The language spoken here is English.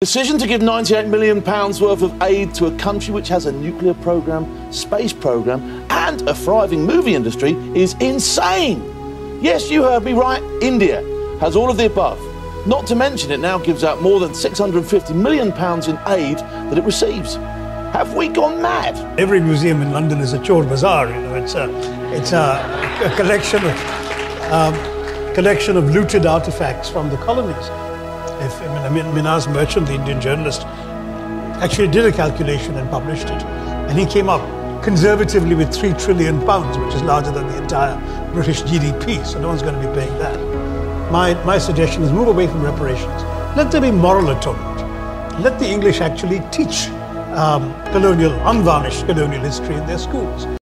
Decision to give £98 million worth of aid to a country which has a nuclear program, space program, and a thriving movie industry is insane. Yes, you heard me right. India has all of the above. Not to mention, it now gives out more than £650 million in aid that it receives. Have we gone mad? Every museum in London is a chor bazaar. You know, it's a, it's a, a collection of um, collection of looted artifacts from the colonies. If, Minhaz Merchant, the Indian journalist, actually did a calculation and published it. And he came up conservatively with three trillion pounds, which is larger than the entire British GDP. So no one's going to be paying that. My, my suggestion is move away from reparations. Let there be moral atonement. Let the English actually teach um, colonial, unvarnished colonial history in their schools.